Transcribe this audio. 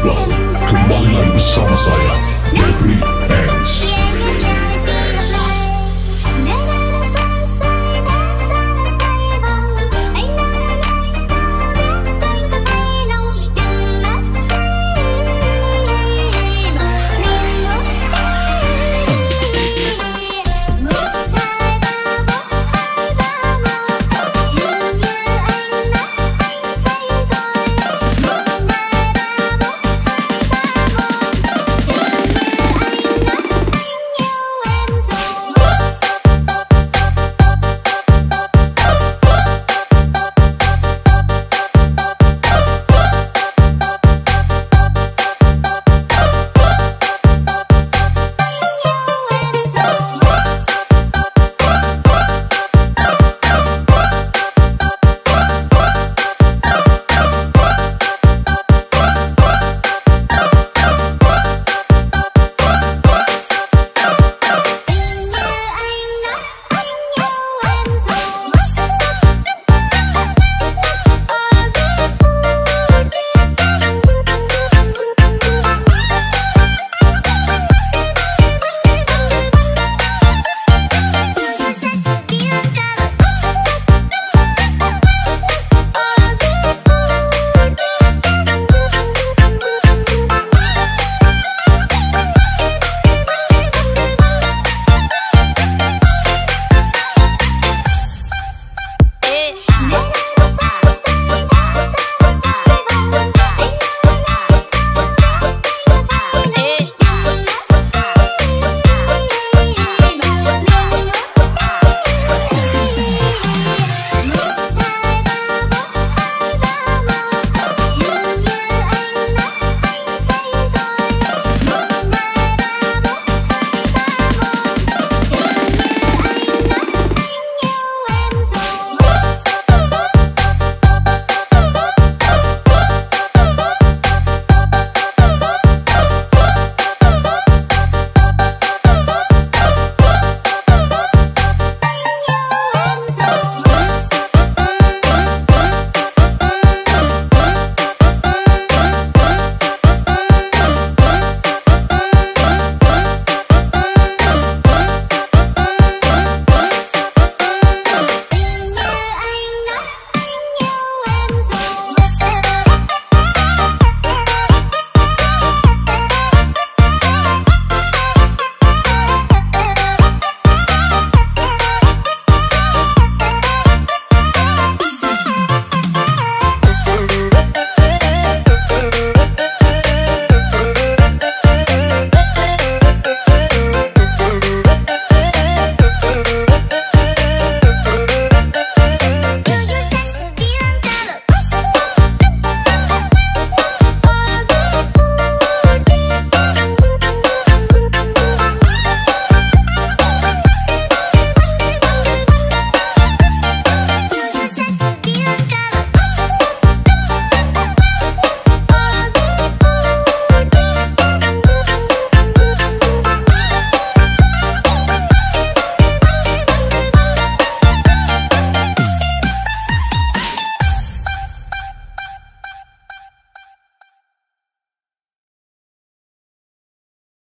Kembalian bersama saya, Debri